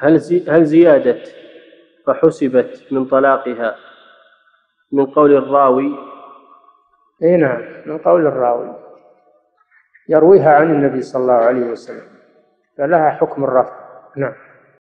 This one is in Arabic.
هل زي هل زيادة فحسبت من طلاقها من قول الراوي؟ إي نعم من قول الراوي. يرويها عن النبي صلى الله عليه وسلم فلها حكم الرفع. نعم.